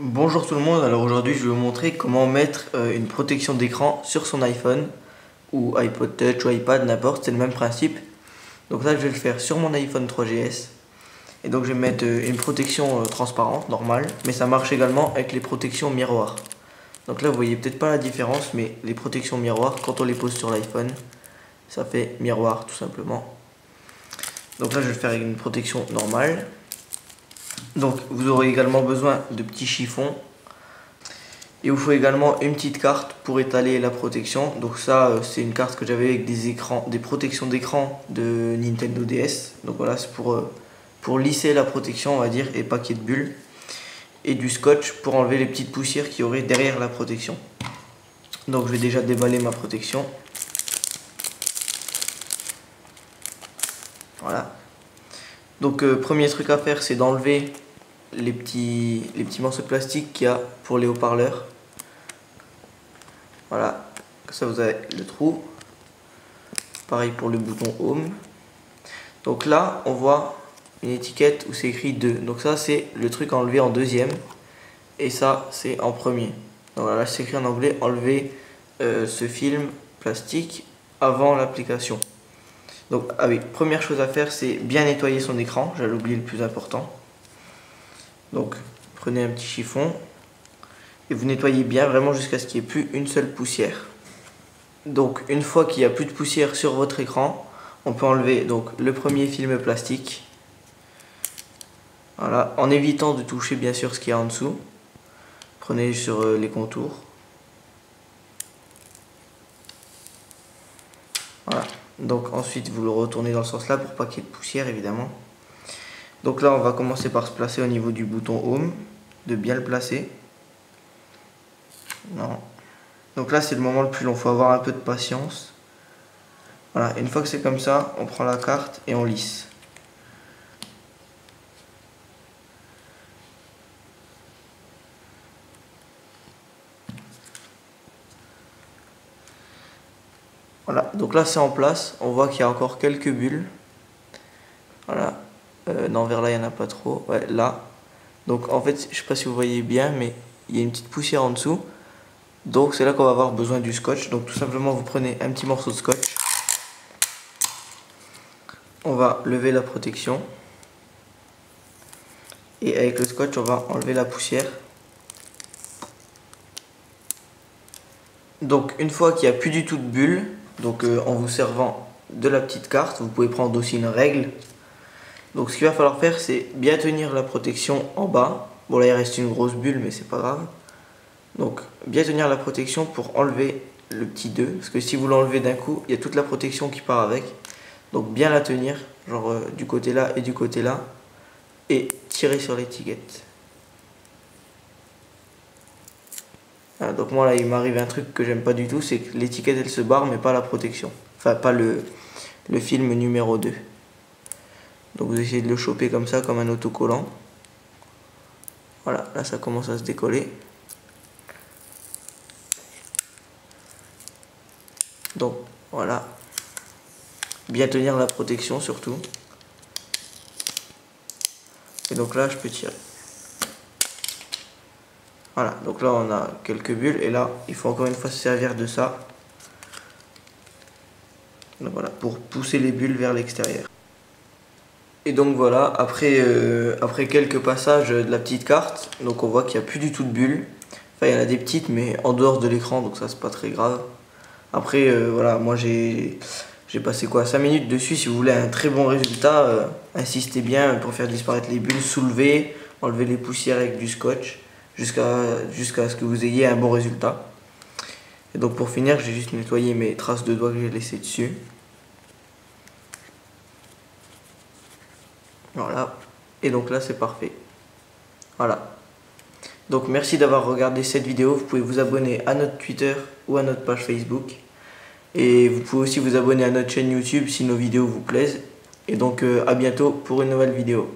Bonjour tout le monde, alors aujourd'hui je vais vous montrer comment mettre euh, une protection d'écran sur son iPhone ou iPod Touch ou iPad, n'importe, c'est le même principe. Donc là je vais le faire sur mon iPhone 3GS et donc je vais mettre euh, une protection euh, transparente, normale, mais ça marche également avec les protections miroirs. Donc là vous voyez peut-être pas la différence, mais les protections miroirs, quand on les pose sur l'iPhone, ça fait miroir tout simplement. Donc là je vais le faire avec une protection normale. Donc vous aurez également besoin de petits chiffons. Il vous faut également une petite carte pour étaler la protection. Donc ça euh, c'est une carte que j'avais avec des écrans, des protections d'écran de Nintendo DS. Donc voilà c'est pour, euh, pour lisser la protection on va dire et pas qu'il y ait de bulles. Et du scotch pour enlever les petites poussières qu'il y aurait derrière la protection. Donc je vais déjà déballer ma protection. Voilà. Donc euh, premier truc à faire c'est d'enlever les petits, morceaux de plastique qu'il y a pour les haut-parleurs. Voilà, ça vous avez le trou. Pareil pour le bouton Home. Donc là, on voit une étiquette où c'est écrit 2. Donc ça, c'est le truc enlevé en deuxième. Et ça, c'est en premier. Donc là, c'est écrit en anglais, enlever euh, ce film plastique avant l'application. Donc, ah première chose à faire, c'est bien nettoyer son écran. J'allais oublier le plus important. Donc, prenez un petit chiffon et vous nettoyez bien vraiment jusqu'à ce qu'il n'y ait plus une seule poussière. Donc, une fois qu'il n'y a plus de poussière sur votre écran, on peut enlever donc le premier film plastique. Voilà, en évitant de toucher bien sûr ce qu'il y a en dessous. Prenez sur euh, les contours. Voilà. Donc ensuite vous le retournez dans ce sens là pour pas qu'il y ait de poussière évidemment. Donc là on va commencer par se placer au niveau du bouton Home, de bien le placer. Non. Donc là c'est le moment le plus long, il faut avoir un peu de patience. Voilà, une fois que c'est comme ça, on prend la carte et on lisse. Voilà, donc là c'est en place. On voit qu'il y a encore quelques bulles. Non, vers là, il n'y en a pas trop. Ouais, là. Donc en fait, je sais pas si vous voyez bien, mais il y a une petite poussière en dessous. Donc c'est là qu'on va avoir besoin du scotch. Donc tout simplement, vous prenez un petit morceau de scotch. On va lever la protection. Et avec le scotch, on va enlever la poussière. Donc une fois qu'il n'y a plus du tout de bulles, donc euh, en vous servant de la petite carte, vous pouvez prendre aussi une règle. Donc ce qu'il va falloir faire, c'est bien tenir la protection en bas. Bon là il reste une grosse bulle, mais c'est pas grave. Donc bien tenir la protection pour enlever le petit 2. Parce que si vous l'enlevez d'un coup, il y a toute la protection qui part avec. Donc bien la tenir, genre euh, du côté là et du côté là. Et tirer sur l'étiquette. donc moi là il m'arrive un truc que j'aime pas du tout, c'est que l'étiquette elle se barre mais pas la protection. Enfin pas le, le film numéro 2. Donc vous essayez de le choper comme ça, comme un autocollant. Voilà, là ça commence à se décoller. Donc voilà. Bien tenir la protection surtout. Et donc là je peux tirer. Voilà, donc là on a quelques bulles et là il faut encore une fois se servir de ça. Voilà, pour pousser les bulles vers l'extérieur. Et donc voilà, après, euh, après quelques passages de la petite carte, donc on voit qu'il n'y a plus du tout de bulles. Enfin il y en a des petites mais en dehors de l'écran donc ça c'est pas très grave. Après euh, voilà, moi j'ai passé quoi 5 minutes dessus si vous voulez un très bon résultat, euh, insistez bien pour faire disparaître les bulles, soulever, enlever les poussières avec du scotch jusqu'à ce que vous ayez un bon résultat. Et donc pour finir, j'ai juste nettoyé mes traces de doigts que j'ai laissées dessus. Voilà. Et donc là, c'est parfait. Voilà. Donc merci d'avoir regardé cette vidéo. Vous pouvez vous abonner à notre Twitter ou à notre page Facebook. Et vous pouvez aussi vous abonner à notre chaîne YouTube si nos vidéos vous plaisent. Et donc euh, à bientôt pour une nouvelle vidéo.